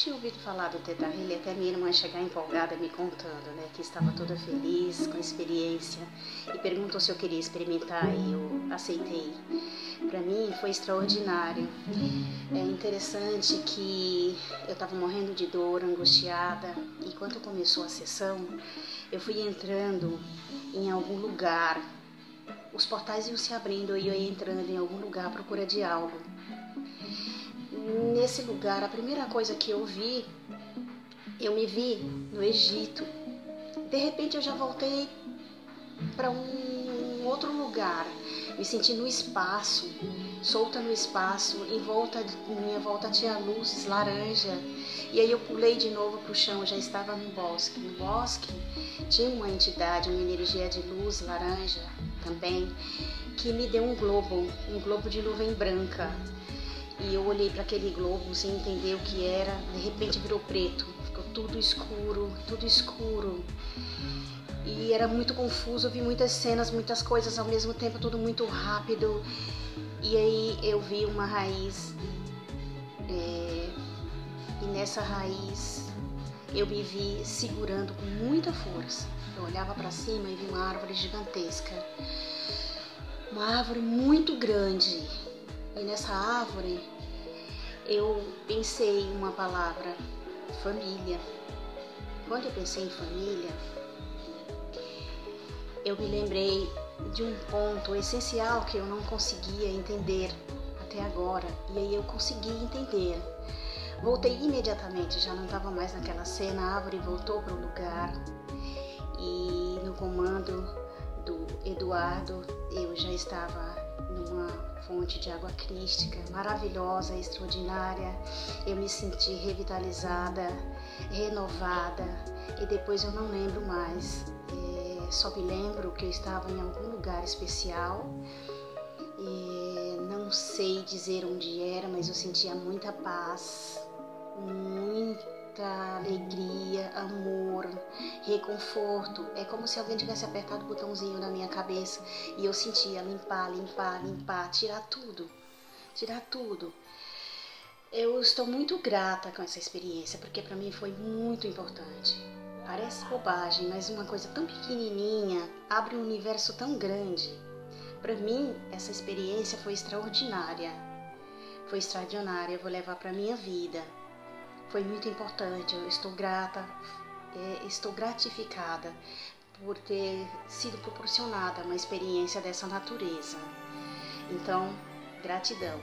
Tinha ouvido falar do Teta Healing até minha irmã chegar empolgada me contando, né, que estava toda feliz com a experiência e perguntou se eu queria experimentar e eu aceitei. Para mim foi extraordinário. É interessante que eu estava morrendo de dor, angustiada e quando começou a sessão, eu fui entrando em algum lugar. Os portais iam se abrindo e eu ia entrando em algum lugar à procura de algo nesse lugar, a primeira coisa que eu vi, eu me vi no Egito. De repente eu já voltei para um outro lugar, me senti no espaço, solta no espaço, em volta minha volta tinha luzes laranja. E aí eu pulei de novo para o chão, já estava no bosque. No bosque tinha uma entidade, uma energia de luz laranja também, que me deu um globo, um globo de nuvem branca. E eu olhei para aquele globo sem entender o que era, de repente virou preto, ficou tudo escuro, tudo escuro. E era muito confuso, eu vi muitas cenas, muitas coisas ao mesmo tempo, tudo muito rápido. E aí eu vi uma raiz, é, e nessa raiz eu me vi segurando com muita força. Eu olhava para cima e vi uma árvore gigantesca, uma árvore muito grande, e nessa árvore eu pensei em uma palavra, família. Quando eu pensei em família, eu me lembrei de um ponto essencial que eu não conseguia entender até agora. E aí eu consegui entender. Voltei imediatamente, já não estava mais naquela cena, a árvore voltou para o lugar. E no comando do Eduardo, eu já estava numa fonte de água crística maravilhosa, extraordinária. Eu me senti revitalizada, renovada e depois eu não lembro mais. É, só me lembro que eu estava em algum lugar especial. É, não sei dizer onde era, mas eu sentia muita paz, alegria, amor, reconforto. É como se alguém tivesse apertado o botãozinho na minha cabeça e eu sentia limpar, limpar, limpar, tirar tudo, tirar tudo. Eu estou muito grata com essa experiência porque para mim foi muito importante. Parece bobagem, mas uma coisa tão pequenininha abre um universo tão grande. Para mim, essa experiência foi extraordinária. Foi extraordinária, eu vou levar para minha vida. Foi muito importante, eu estou grata, é, estou gratificada por ter sido proporcionada uma experiência dessa natureza. Então, gratidão.